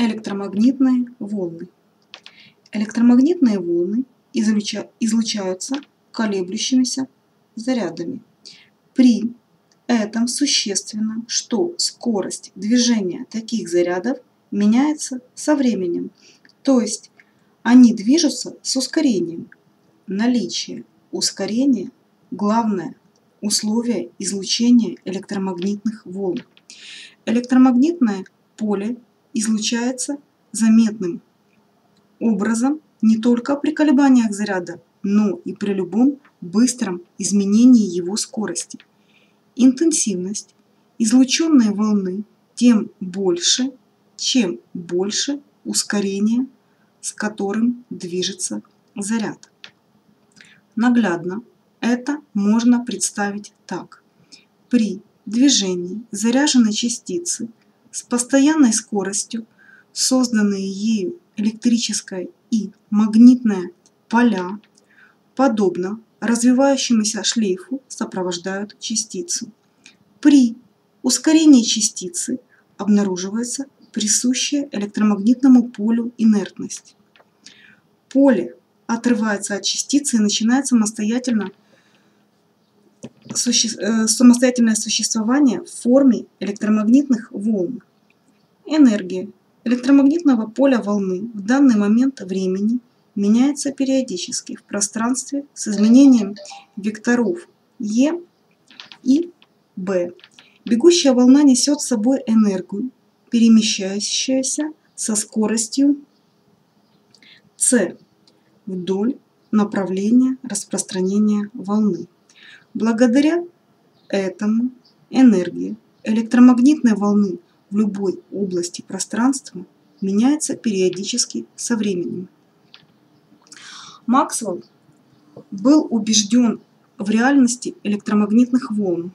Электромагнитные волны. Электромагнитные волны излуча излучаются колеблющимися зарядами. При этом существенно, что скорость движения таких зарядов меняется со временем, то есть они движутся с ускорением. Наличие ускорения – главное условие излучения электромагнитных волн. Электромагнитное поле излучается заметным образом не только при колебаниях заряда, но и при любом быстром изменении его скорости. Интенсивность излученной волны тем больше, чем больше ускорение, с которым движется заряд. Наглядно это можно представить так. При движении заряженной частицы с постоянной скоростью созданные ею электрическое и магнитное поля, подобно развивающемуся шлейфу, сопровождают частицу. При ускорении частицы обнаруживается присущая электромагнитному полю инертность. Поле отрывается от частицы и начинает самостоятельно суще... Э, самостоятельное существование в форме электромагнитных волн. Энергия электромагнитного поля волны в данный момент времени меняется периодически в пространстве с изменением векторов Е и B. Бегущая волна несет с собой энергию, перемещающуюся со скоростью c вдоль направления распространения волны. Благодаря этому энергия электромагнитной волны в любой области пространства меняется периодически со временем. Максвелл был убежден в реальности электромагнитных волн,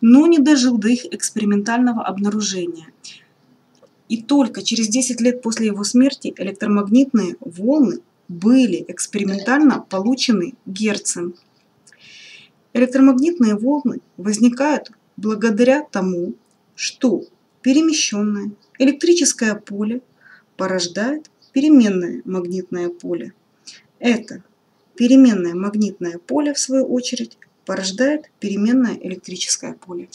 но не дожил до их экспериментального обнаружения. И только через 10 лет после его смерти электромагнитные волны были экспериментально получены Герцем. Электромагнитные волны возникают благодаря тому, что перемещенное электрическое поле порождает переменное магнитное поле. Это переменное магнитное поле, в свою очередь, порождает переменное электрическое поле.